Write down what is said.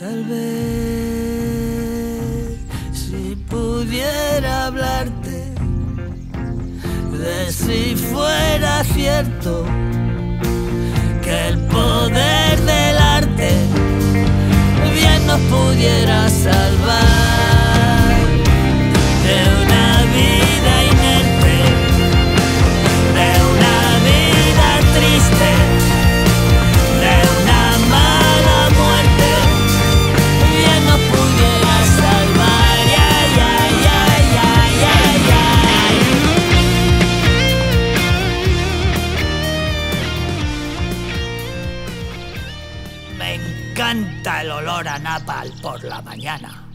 Tal vez si pudiera hablarte de si fuera cierto que el poder del arte bien nos pudiera salvar Me encanta el olor a napal por la mañana.